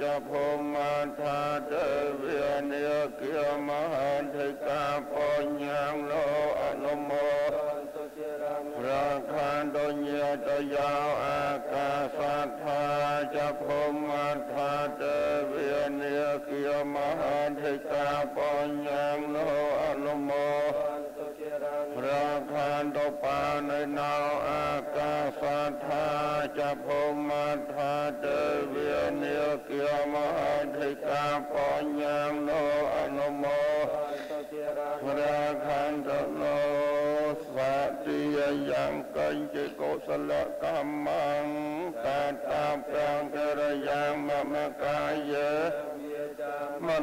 จะพมมาทาเตเวียเนียเกียมหันธิกาปัญญังโลอนุโมพราคันโดเนียตยาวอากาสัทธาจะพมมาทาเตเวียเนียเกียมหันธิกาปัญญังโลอนุโมพราคันโตปาในนาวอากาสัทธาจะพมมาทาเตเวีย มหันธิกาปัญญาโนอนุโมราคันตโนสัติยยังกัญจโกสลกรรมังตาตาปรังกระยังมะมะกายเย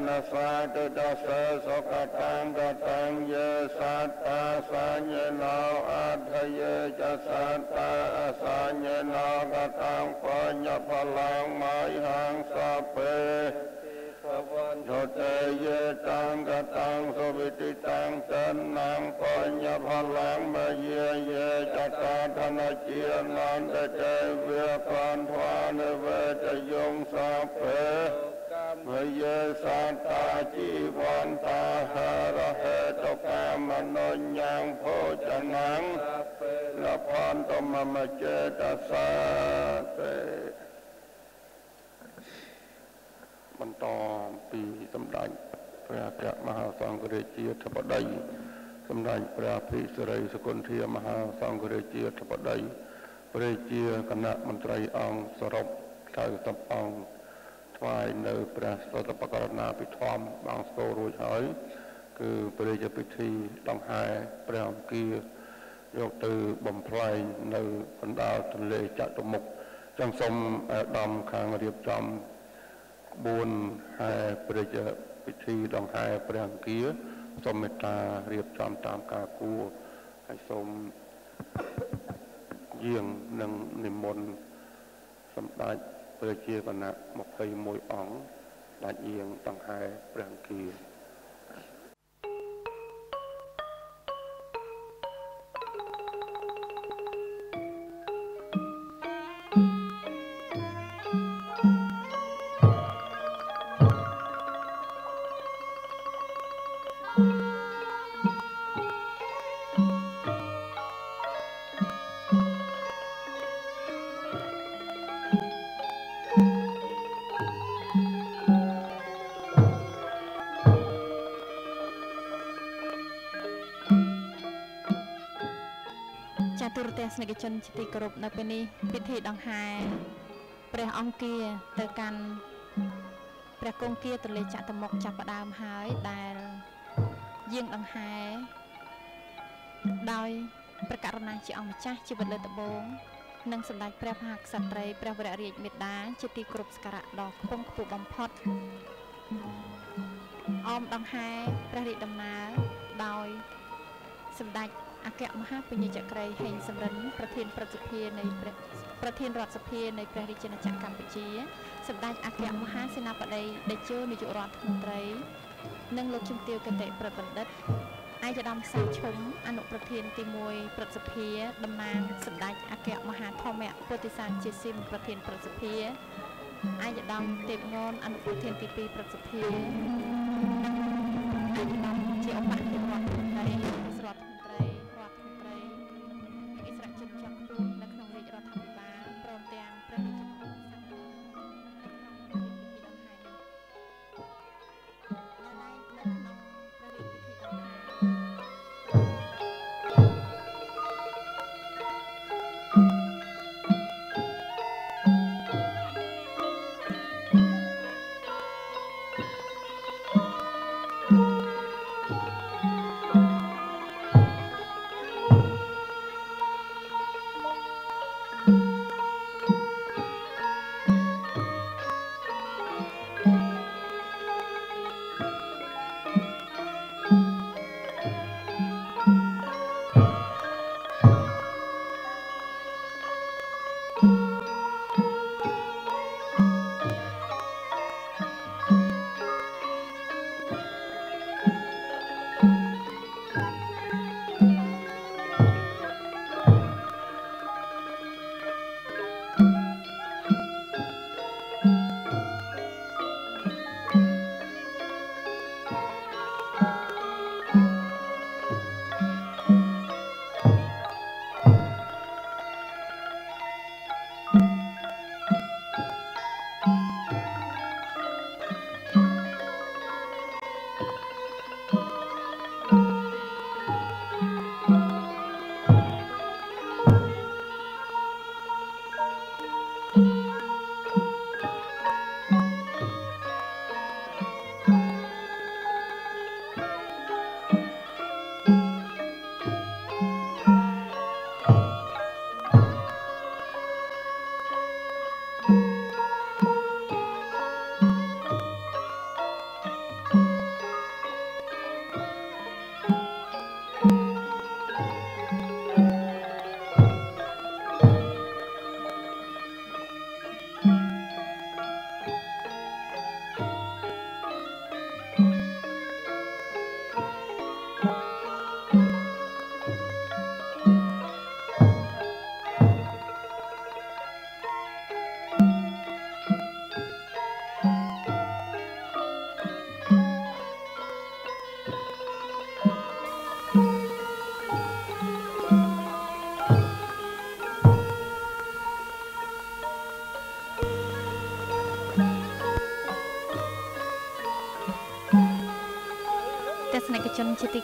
นสาตตัสสะสกตังกตังเยสัตตาสัญญนาอัตถเยจะสัตตาสัญญนากตังปัญญพลังไมหังสัพเพโทเตเยตังกตังสุวิติตังจันนังปัญญพลังมเยเยจัตตาธนเจียนันตเจเวปันทวานเวจยงสัพเพ មយេសន្តាជីវន្តាហារហេតកាមនុញ្ញាងភោចនាងលផនតមមចេតសាទេបន្តពីសម្ដេចព្រះអគ្គមហាសង្ឃរាជាធិបតីសម្ដេចព្រះភិសរិយសុគន្ធាមហាសង្ឃរាជាធិបតីព្រះជាគណៈមន្ត្រីអង្គសរុប90អង្គ ថ្វាយនៅព្រះសតបករណាពិធម្មបងស្គររួចហើយ គឺព្រះរាជពិធីដង្ហែព្រះអង្គាយកទៅបំផ្លែងនៅបណ្ដាលទន្លេចតុមុខចឹងសូមអាដាមខាងរៀបចំក្បួនហែព្រះរាជពិធីដង្ហែព្រះអង្គាសូមមេត្តារៀបចំតាមការគួរហើយសូមយាងនឹងនិមន្តសម្ដេច ប្រជាគណៈ21អង្គដាច់យាងដង្ហែព្រះអង្គា ទូរទស្សនិកជនជាទីគោរពនៅពេលនេះពិធីដង្ហែព្រះអង្គាទៅកាន់ព្រះគង្គាទន្លេចតុមុខចាប់ផ្ដើមហើយដែលយាងដង្ហែដោយព្រះករុណាជាអង្គម្ចាស់ជីវិតលើដំបងនិងសម្ដេចព្រះមហាក្សត្រីព្រះវររាជមេដាជាទីគោរពសក្ការៈដ៏ខ្ពង់ខ្ពស់បំផុតអមដង្ហែព្រះរាជដំណើរដោយសម្ដេច អគ្គមហាពញាចក្រីហេងសំរិនប្រធានព្រឹទ្ធសភានៃព្រះប្រធានរដ្ឋសភានៃព្រះរាជាណាចក្រកម្ពុជាសម្ដេចអគ្គមហាសេនាបតីតេជោនាយករដ្ឋមន្ត្រី និងលោកជំទាវកតេប្របណ្ឌិតអាយដាមសាឈុំអនុប្រធានទី1ព្រឹទ្ធសភាតំណាងសម្ដេចអគ្គមហាធម្មពុទ្ធិសានជាស៊ីមប្រធានព្រឹទ្ធសភាអាយដាមទេពងនអនុប្រធានទី2ព្រឹទ្ធសភាអាយដាមជាអបអធិរដ្ឋមន្ត្រីរដ្ឋមន្ត្រី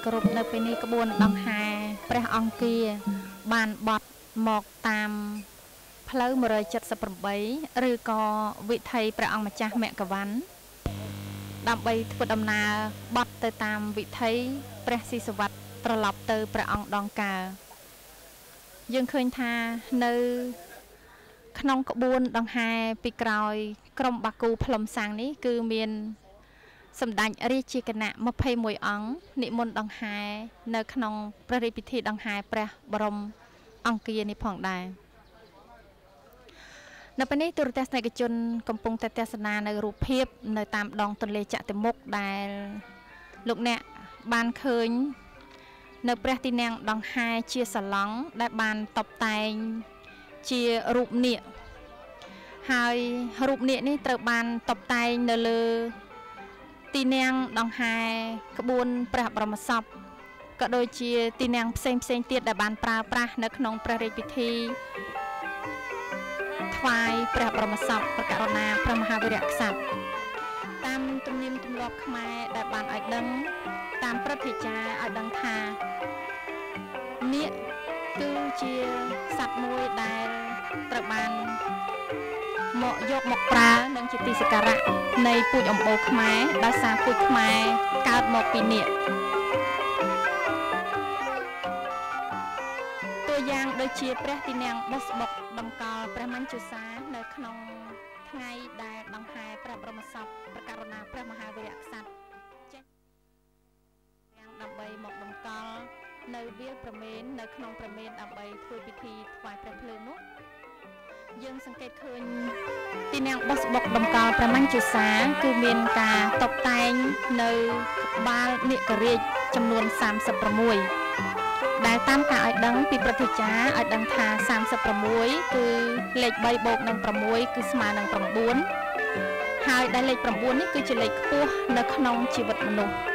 គោរពនៅពេលនេះក្បួនដង្ហែព្រះអង្គាបានបត់មកតាមផ្លូវ178ឬក៏វិថីព្រះអង្គម្ចាស់មគ្គវ័នដើម្បីធ្វើដំណើរបត់ទៅតាមវិថីព្រះស៊ីសវ័តត្រឡប់ទៅព្រះអង្គដងកើយើងឃើញថានៅ ក្នុងក្បួនដង្ហែពីក្រោយ ក្រុមបាគូផ្លុំសាំងនេះ គឺមាន សម្ដេចរាជាគណៈ21អង្គនិមន្តដង្ហែនៅក្នុងព្រះរាជពិធីដង្ហែព្រះបរមអង្គានេះផងដែរនៅពេលនេះទូរទស្សនិកជនកំពុងតែទស្សនានៅរូបភាពនៅតាមដងទន្លេចតុមុខដែលលោកអ្នកបានឃើញនៅព្រះទីនាំងដង្ហែជាសាឡង់ដែលបានតបតែងជារូបនាគហើយរូបនាគនេះត្រូវបានតបតែងនៅលើ ទីនាំងដង្ហែក្បួនព្រះបរមសពក៏ដូចជាទីនាំងផ្សេងផ្សេងទៀតដែលបានប្រើប្រាស់នៅក្នុងព្រះរាជពិធីថ្វាយព្រះបរមសពប្រកាសណាព្រះមហាវីរក្សត្រតាមទំនៀមទម្លាប់ខ្មែរដែលបានឲ្យដឹង តាមព្រឹទ្ធាចារ្យឲ្យដឹងថានាគគឺជាសត្វមួយដែលត្រូវបាន មកយកមកប្រើនឹងជាទីសក្ការៈនៃពូជអម្បូរខ្មែរដោយសារពូជខ្មែរកើតមកពីនាគតួយ៉ាងដូចជាព្រះទីនាំងបុស្បុកតម្កល់ព្រះមញ្ជុសានៅក្នុងថ្ងៃដែលដង្ហែព្រះបរមសពប្រកាសណាព្រះមហាវីរក្សត្រចេញទាំងដើម្បីមកតម្កល់នៅវាលប្រមេននៅក្នុងប្រមេនដើម្បីធ្វើពិធីថ្វាយព្រះភ្លើងនោះ យើងសង្កេតឃើញទីនាងបោះស្បុកតម្កល់ព្រះមញ្ជុសាគឺមានការតុបតែងនៅក្បាលនាគរាជចំនួន36ដែលតាមការឲ្យដឹងពីព្រឹទ្ធាចារ្យឲ្យដឹងថា36គឺលេខ3បូកនឹង6គឺស្មើនឹង9ហើយដែលលេខ9នេះគឺជាលេខខ្ពស់នៅក្នុងជីវិតមនុស្ស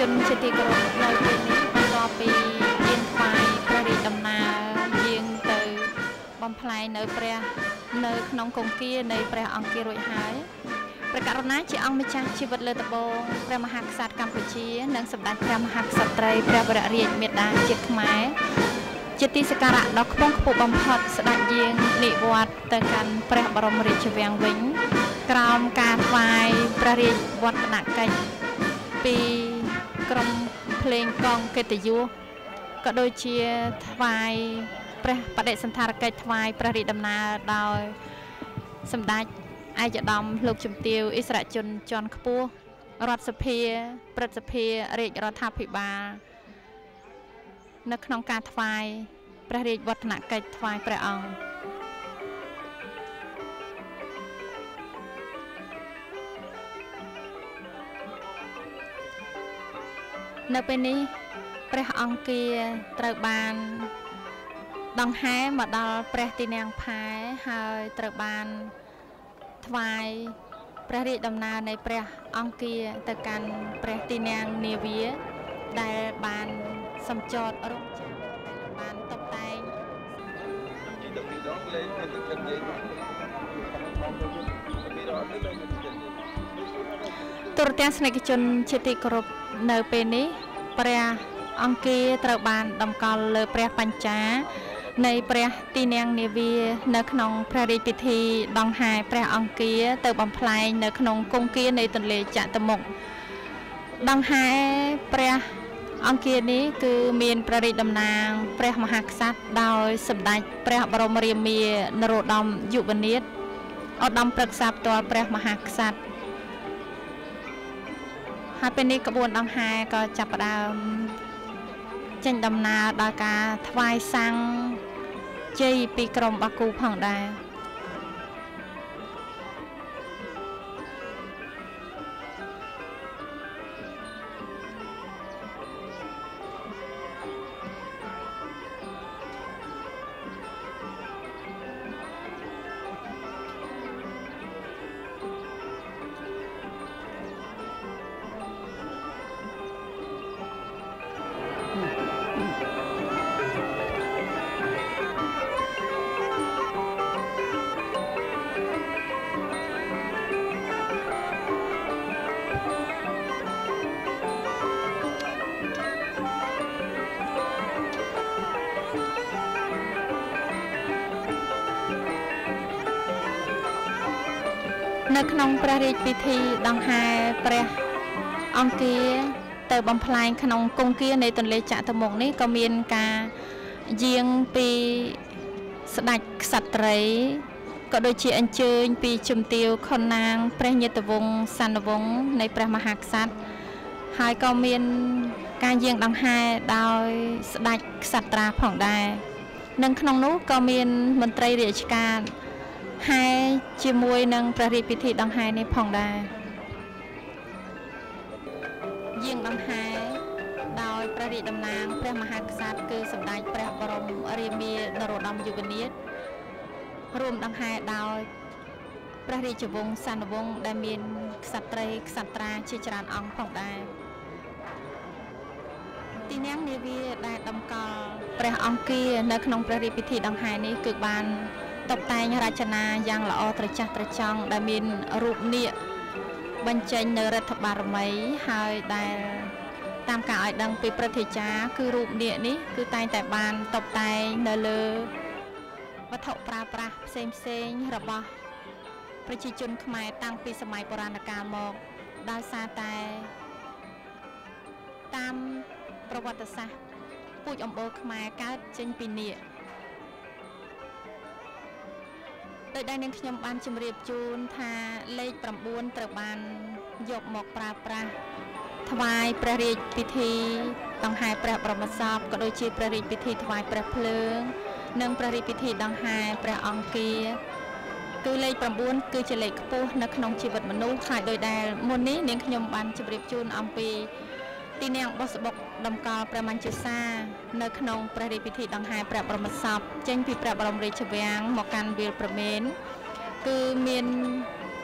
ជនជាទីគោរពនៅពេលនេះបន្ទាប់ពីយាងថ្វាយព្រះរាជដំណើរយាងបំផ្លែងនៅព្រះនៅក្នុងគង្គានៃព្រះអង្គារួចហើយព្រះករុណាជាអង្គម្ចាស់ជីវិតលើដំបងព្រះមហាក្សត្រកម្ពុជានិងសម្ដេចព្រះមហាក្សត្រីព្រះវររាជមេដាជាតិខ្មែរជាទីសក្ការៈដ៏ខ្ពង់ខ្ពស់បំផុតស្ដេចយាងនិវត្តន៍ទៅកាន់ព្រះបរមរាជវាំងវិញក្រោមការថ្វាយព្រះរាជវឌ្ឍនកិច្ចពី ក្រុមភ្លេងកងកិត្តិយសក៏ដូចជាថ្វាយព្រះបដិសន្ធារកិច្ចថ្វាយព្រះរាជដំណើរដោយសម្ដេចឯកឧត្តមលោកជំទាវអិសរាជជនជាន់ខ្ពស់រដ្ឋសភាព្រឹទ្ធសភារាជរដ្ឋាភិបាលនៅក្នុងការថ្វាយព្រះរាជវឌ្ឍនកិច្ចថ្វាយព្រះអង្គ នៅពេលនេះព្រះអង្គាត្រូវបានដង្ហែមកដល់ព្រះទីនាំងផែហើយត្រូវបានថ្វាយព្រះរាជដំណើរនៃព្រះអង្គាទៅកាន់ព្រះទីនាំងនាវាដែលបានសំចតរងចាំហើយបានតុបតែងនិយាយទៅពីរដងលេងទៅទឹកនិយាយពីរដងទៅលេងទៅទឹកនិយាយទូរទស្សនិកជនជាទីគោរព នៅពេលនេះព្រះអង្គាត្រូវបានតម្កល់លើព្រះបញ្ចានៃព្រះទីនាំងនាវានៅក្នុងព្រះរាជពិធីដង្ហែព្រះអង្គាទៅបំផ្លែងនៅក្នុងគង្គានៃទន្លេចតុមុខដង្ហែព្រះអង្គានេះគឺមានព្រះរាជតំណាង ព្រះមហាក្សត្រដោយសម្ដេចព្រះបរមរាមានរោត្តមយុវនាថឧត្តមប្រឹក្សាផ្ទាល់ព្រះមហាក្សត្រ ហើយពេលនេះក្បួនដង្ហែក៏ចាប់ផ្ដើមចេញដំណើរដល់ការថ្វាយសាំងជ័យពីក្រុមបាគូផងដែរ នៅក្នុងព្រះរាជពិធីដង្ហែព្រះអង្គាទៅបំផ្លាញក្នុងគង្គានៃទន្លេចតុមុខនេះក៏មានការយាងពីស្ដេចក្សត្រីក៏ដូចជាអញ្ជើញពីជំទាវខុនណាង ព្រះញាតិវង្សសន្នវង្សនៃព្រះមហាក្សត្រហើយក៏មានការយាងដង្ហែដោយស្ដេចក្សត្រាផងដែរនិងក្នុងនោះក៏មានមន្ត្រីរាជការ ហែជាមួយនឹងព្រះរាជពិធីដង្ហែនេះផងដែរយាងដង្ហែដោយព្រះរាជតំណាងព្រះមហាក្សត្រគឺសម្ដេចព្រះបរមរាមានរោត្តមយុវនាថរួមដង្ហែដោយព្រះរាជវង្សសន្នវង្សដែលមានក្សត្រីក្សត្រាជាច្រើនអង្គផងដែរទីនាំងនាវាដែលតម្កល់ព្រះអង្គានៅក្នុងព្រះរាជពិធីដង្ហែនេះគឺបាន តុបតែងរចនាយ៉ាងល្អត្រចះត្រចង់ដែលមានរូបនាគបញ្ចេញនៅរដ្ឋបារមីហើយដែលតាមការឲ្យដឹងពីព្រឹទ្ធាចារ្យគឺរូបនាគនេះគឺតែងតែបានតុបតែងនៅលើវត្ថុប្រើប្រាស់ផ្សេងផ្សេងៗរបស់ប្រជាជនខ្មែរតាំងពីសម័យបុរាណកាលមកដោយសារតែតាមប្រវត្តិសាស្ត្រពូជអម្បូរខ្មែរកើតចេញពីនាគ ដោយដែលនាងខ្ញុំបានជម្រាបជូនថាលេខ9ត្រូវបានយកមកប្រើប្រាស់ថ្វាយព្រះរាជពិធីដង្ហែព្រះបរមសពក៏ដូចជាព្រះរាជពិធីថ្វាយព្រះភ្លើង និងព្រះរាជពិធីដង្ហែព្រះអង្គាគឺលេខ9គឺជាលេខខ្ពស់នៅក្នុងជីវិតមនុស្សហើយដោយដែលមុននេះនាងខ្ញុំបានជម្រាបជូនអំពី ទីនាងបុស្បុកតម្កល់ព្រះមញ្ជសានៅក្នុងព្រះរាជពិធីដង្ហែព្រះបរមសពចេញពីព្រះបរមរាជវាំងមកកាន់វាលប្រមេនគឺមាន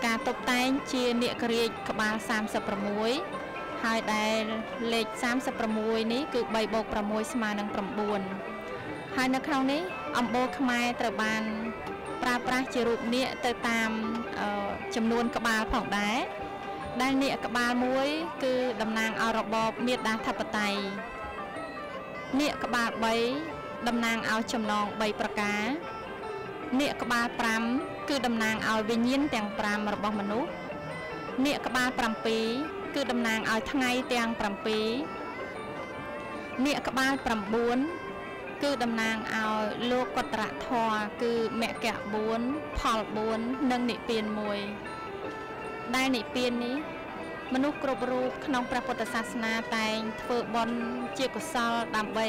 ការតុបតែងជានាគរាជក្បាល36ហើយដែលលេខ36នេះគឺ3បូក6ស្មើនឹង9ហើយនៅក្នុងនេះអំបូរខ្មែរត្រូវបានប្រើប្រាស់ជារូបនាគទៅតាមអឺចំនួនក្បាលផងដែរ ដែលនាគក្បាលមួយ គឺតំណាងឲ្យរបបមេដាធិបតេយ្យនាគក្បាល3តំណាងឲ្យចំណង3ប្រការនាគក្បាល5គឺតំណាងឲ្យវិញ្ញាណទាំង5របស់មនុស្សនាគក្បាល7គឺតំណាងឲ្យថ្ងៃទាំង7នាគក្បាល9គឺតំណាងឲ្យលោកកតរធរគឺមគ្គ4ផល4និងនិព្វាន1 ដែលនិព្វាននេះមនុស្សគ្រប់រូបក្នុងព្រះពុទ្ធសាសនាតែងធ្វើបុណ្យជាកុសលដើម្បី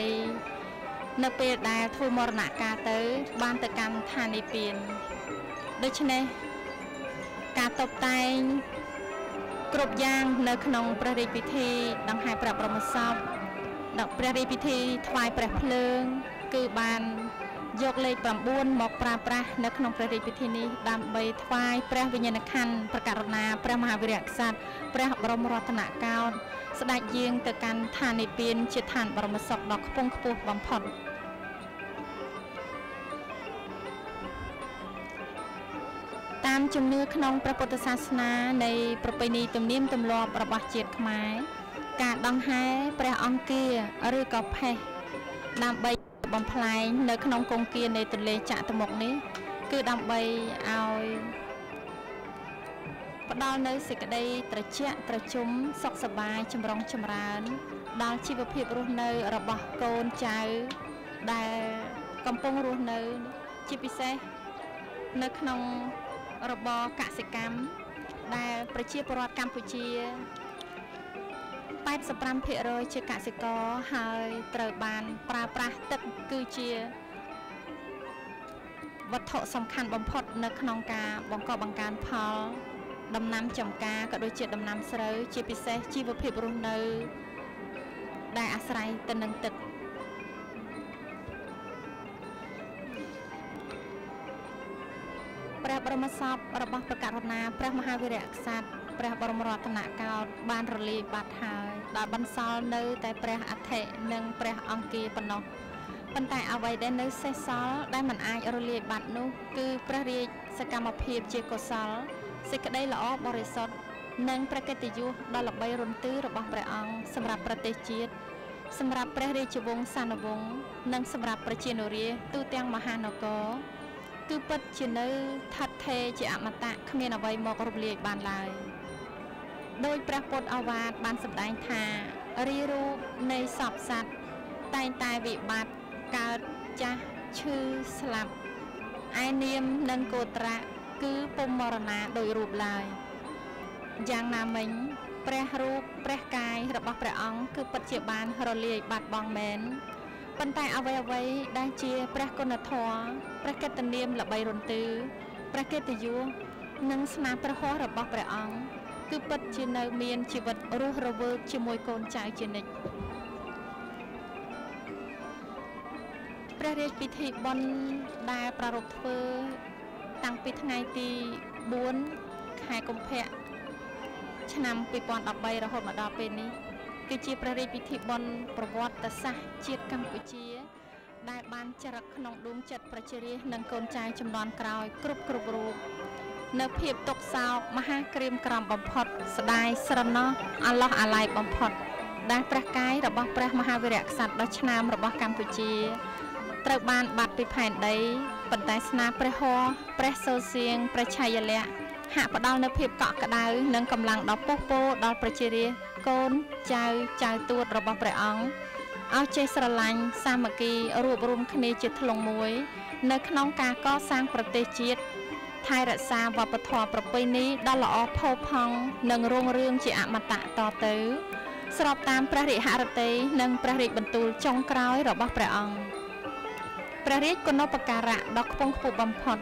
នៅពេលដែលធ្វើមរណកាលទៅ បានទៅកាន់ឋាននិព្វានដូច្នេះការតបតែងគ្រប់យ៉ាងនៅក្នុងព្រះរាជពិធីដង្ហែព្រះបរមសពដល់ព្រះរាជពិធីថ្វាយព្រះភ្លើង គឺបាន យកលេខ9មកប្រើប្រាស់នៅក្នុងព្រះរាជពិធីនេះដើម្បីថ្វាយព្រះវិញ្ញាណក្ខន្ធប្រកាសណាព្រះមហាវីរក្សត្រព្រះបរមរតនកោដ្ឋស្ដេចយាងទៅកាន់ឋាននិព្វានជាឋានបរមសុខដ៏ខ្ពង់ខ្ពស់បំផុតតាមជំនឿក្នុងព្រះពុទ្ធសាសនានៃប្រពៃណីទំនៀមទម្លាប់របស់ជាតិខ្មែរការដង្ហែព្រះអង្គាឬក៏ផេះដើម្បី បំផ្លែងនៅក្នុងគង្គានៃទន្លេចតុមុខនេះ គឺដើម្បីឲ្យផ្ដល់នៅសេចក្តីត្រជាក់ត្រជុំសុខសប្បាយចម្រុងចម្រើន ដល់ជីវភាពរស់នៅរបស់កូនចៅដែលកំពុងរស់នៅ ជាពិសេសនៅក្នុងរបរកសិកម្មដែលប្រជាពលរដ្ឋកម្ពុជា 85%ជាកសិករហើយត្រូវបានប្រើប្រាស់ទឹកគឺជាវត្ថុសំខាន់បំផុត នៅក្នុងការបង្កបង្កើនផលដំណាំចំការក៏ដូចជាដំណាំស្រូវជាពិសេសជីវភាពរស់នៅ ដែលអាស្រ័យទៅនឹងទឹកព្រះបរមសពរបស់ព្រះករុណាព្រះមហាវីរក្សត្រព្រះបរមរតនកោដ្ឋបានរលាយបាត់ហើយ ដែលបន្សល់នៅ តែព្រះអធិនិងព្រះអង្គាប៉ុណ្ណោះប៉ុន្តែអ្វីដែលនៅសេសសល់ដែលមិនអាចរលាយបាត់នោះ គឺព្រះរាជសកម្មភាពជាកុសលសេចក្តីល្អបរិសុទ្ធនិងប្រកិត្តិយសដ៏ល្បីរន្ទឺរបស់ព្រះអង្គសម្រាប់ប្រទេសជាតិសម្រាប់ព្រះរាជវង្សានុវង្សនិងសម្រាប់ប្រជានុរាស្ត្រទូទាំងមហានគរគឺពិតជានៅឋិតថេរជាអមតៈគ្មានអ្វីមករំលាយបានឡើយ ដោយព្រះពុទ្ធអវាទបានសម្ដែងថារីរូបនៃសពសត្វតែងតែវិបត្តិកើតចាស់ឈឺស្លាប់ឯនាមនិងកោត្រៈគឺពុំមរណាដោយរូបឡើយយ៉ាងណាមិញព្រះរូបព្រះកាយរបស់ព្រះអង្គគឺពិតជាបានរលាយបាត់បង់មែនប៉ុន្តែអ្វីអ្វីដែលជាព្រះគុណធម៌ព្រះកិត្តិនាមល្បីរន្ទឺព្រះកិត្តិយសនិងស្នាព្រះហស្ថរបស់ព្រះអង្គ គឺពិតជានៅមានជីវិតរស់រវើកជាមួយកូនចៅជានិច្ចព្រះរាជពិធីបុណ្យដែលប្រារព្ធធ្វើតាំងពីថ្ងៃទី4ខែកុម្ភៈឆ្នាំ2013រហូតមកដល់ពេលនេះគឺជាព្រះរាជពិធីបុណ្យប្រវត្តិសាស្ត្រជាតិកម្ពុជា ដែលបានចរិតក្នុងដួងចិត្តប្រជារាស្ត្រនិងកូនចៅចំនួនក្រោយ គ្រប់គ្រប់រូប នៅភាពទុកសោកមហាក្រៀមក្រំបំផុត ស្ដាយស្រណោះអាឡោះអាល័យបំផុតដែលព្រះកាយរបស់ព្រះមហាវីរក្សត្រដ៏ឆ្នើមរបស់កម្ពុជាត្រូវបានបាត់ពីផែនដីប៉ុន្តែស្នាព្រះហរព្រះសូសៀងព្រះឆាយលៈហាក់ផ្ដល់នូវភាពកក់ក្ដៅនិងកម្លាំងដ៏ពុះពោដល់ប្រជារាស្ត្រកូនចៅចៅទួតរបស់ព្រះអង្គឲ្យចេះស្រឡាញ់សាមគ្គីរួបរวมគ្នាជាធ្លុងមួយ នៅក្នុងការកសាងប្រទេសជាតិ ថែរក្សាវប្បធម៌ប្រពៃណីដ៏ល្អផូរផង់និងរុងរឿងជាអមតៈតទៅ ស្របតាមព្រះរាជហឫទ័យនិងព្រះរាជបន្ទូលចុងក្រោយរបស់ព្រះអង្គព្រះរាជគុណូបការៈដ៏ខ្ពង់ខ្ពស់បំផុត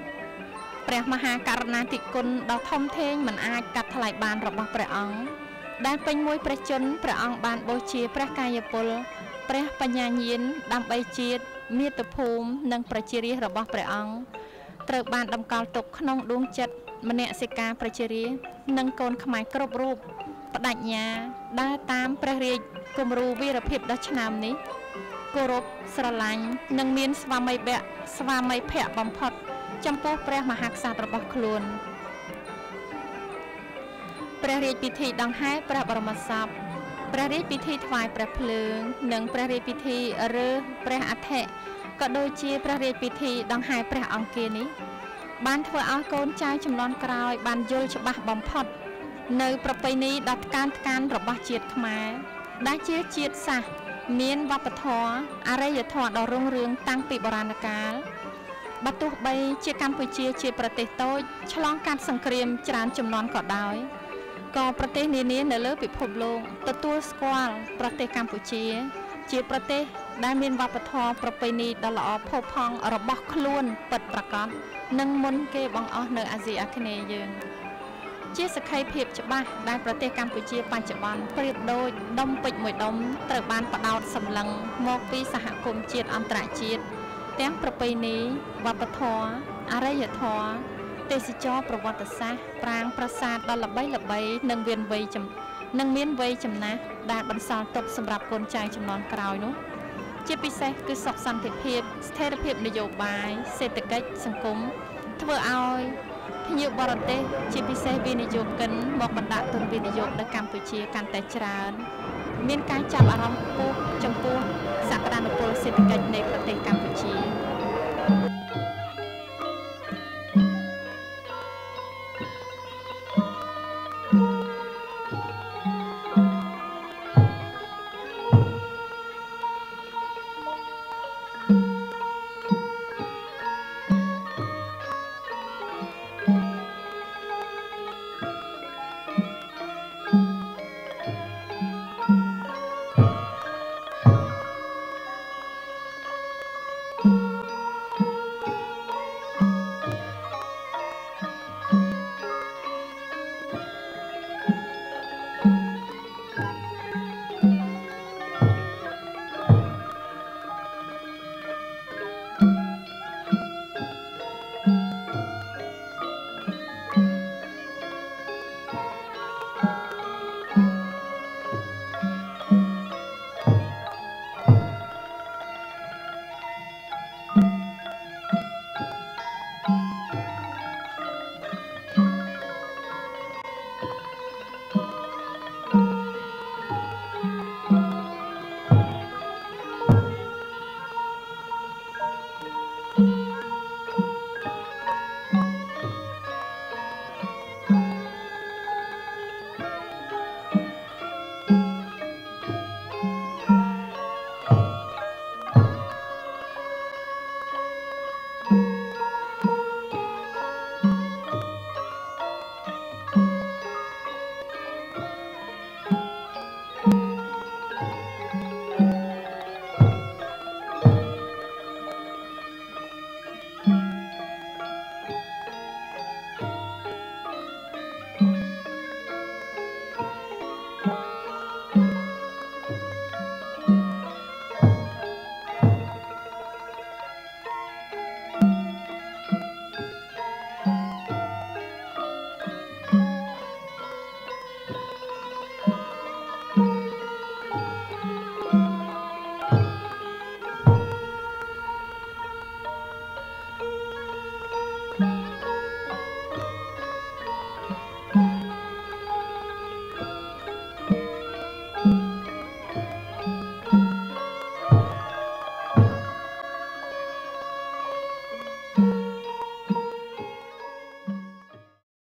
ព្រះមហាករណាធិគុណដ៏ធំធេងមិនអាចកាត់ថ្លៃបានរបស់ព្រះអង្គដែលពេញមួយព្រះជន្មព្រះអង្គបានបូជាព្រះកាយពលព្រះបញ្ញាញាណដើម្បីជាតិមាតុភូមិនិងប្រជារាស្ត្ររបស់ព្រះអង្គ ត្រូវបានតម្កល់ទុកក្នុងដួងចិត្តមនសិការប្រជារាស្ត្រនិងកូនខ្មែរគ្រប់រូបបដញ្ញា ដើរតាមព្រះរាជគំរូវីរភាពដ៏ឆ្នើមនេះគោរពស្រឡាញ់និងមានស្វាមីភក្តិស្វាមីភក្តិបំផុត ចំពោះព្រះមហាក្សត្ររបស់ខ្លួនព្រះរាជពិធីដង្ហែព្រះបរមសពព្រះរាជពិធីថ្វាយព្រះភ្លើង និងព្រះរាជពិធីរើសព្រះអធិ ក៏ដូចជាព្រះរាជពិធីដង្ហែព្រះអង្គានេះ បានធ្វើឲ្យកូនចៅចំនួនក្រោយ បានយល់ច្បាស់បំផុត នៅ ប្រពៃណីដ៏ថ្កើងថ្កានរបស់ជាតិខ្មែរដែលជាជាតិសាសន៍មានវប្បធម៌អរិយធម៌ដ៏រុងរឿងតាំងពីបុរាណកាលបើទោះបីជាកម្ពុជាជាប្រទេសតូចឆ្លងកាត់សង្គ្រាមច្រើនចំនួនក៏ដោយក៏ប្រទេសនានានៅលើពិភពលោកទទួលស្គាល់ប្រទេសកម្ពុជា ជាប្រទេស ដែលមានវប្បធម៌ប្រពៃណីដ៏ល្អផូរផង់របស់ខ្លួនពិតប្រាកដនិងមុនគេបង្អស់នៅអាស៊ីអាគ្នេយ៍យើងជាសក្ខីភាពច្បាស់ដែលប្រទេសកម្ពុជាបច្ចុប្បន្នប្រៀបដូចដុំពេជ្រមួយដុំត្រូវបានបដោតសម្លឹងមកពីសហគមន៍ជាតិអន្តរជាតិទាំងប្រពៃណីវប្បធម៌អរិយធម៌ទេសចរប្រវត្តិសាស្ត្រប្រាង្គប្រាសាទដ៏ល្បីល្បីនិងមានវ័យចំនិងមានវ័យចំណាស់ដែលបន្សល់ទុកសម្រាប់កូនចៅចំនួនក្រោយនោះ ជាពិសេសគឺសុខសន្តិភាពស្ថិរភាពនយោបាយសេដ្ឋកិច្ចសង្គមធ្វើឲ្យភ្ញៀវបរទេសជាពិសេសវិនិយោគិនមកបណ្ដាក់ទុនវិនិយោគនៅកម្ពុជាកាន់តែច្រើន មានការចាប់អារម្មណ៍ខ្ពស់ចំពោះសក្តានុពលសេដ្ឋកិច្ចនៃប្រទេសកម្ពុជា